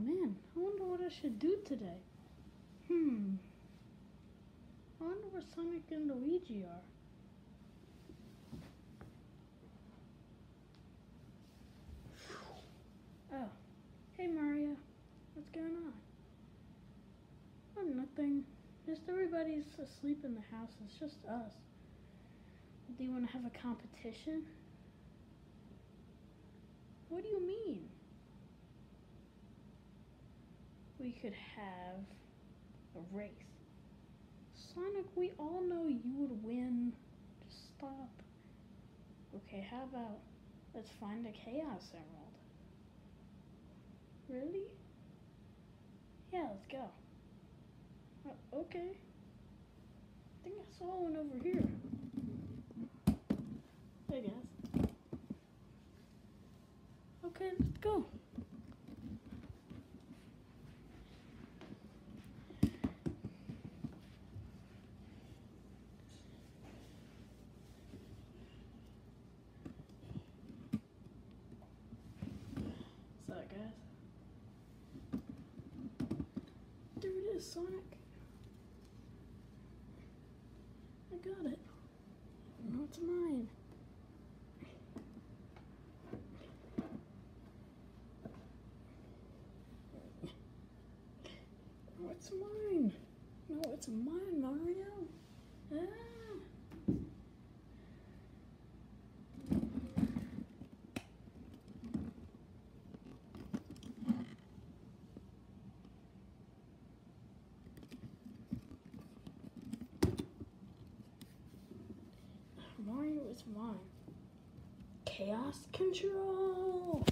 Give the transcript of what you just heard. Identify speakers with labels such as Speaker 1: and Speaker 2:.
Speaker 1: man, I wonder what I should do today. Hmm. I wonder where Sonic and Luigi are. Oh. Hey Mario. What's going on? Oh, nothing. Just everybody's asleep in the house. It's just us. Do you want to have a competition? What do you mean? We could have a race. Sonic, we all know you would win. Just stop. Okay, how about let's find a Chaos Emerald? Really? Yeah, let's go. Uh, okay. I think I saw one over here. I guess. Okay, let's go. So, guys. There it is, Sonic. I got it. No, it's mine. mine. Chaos Control!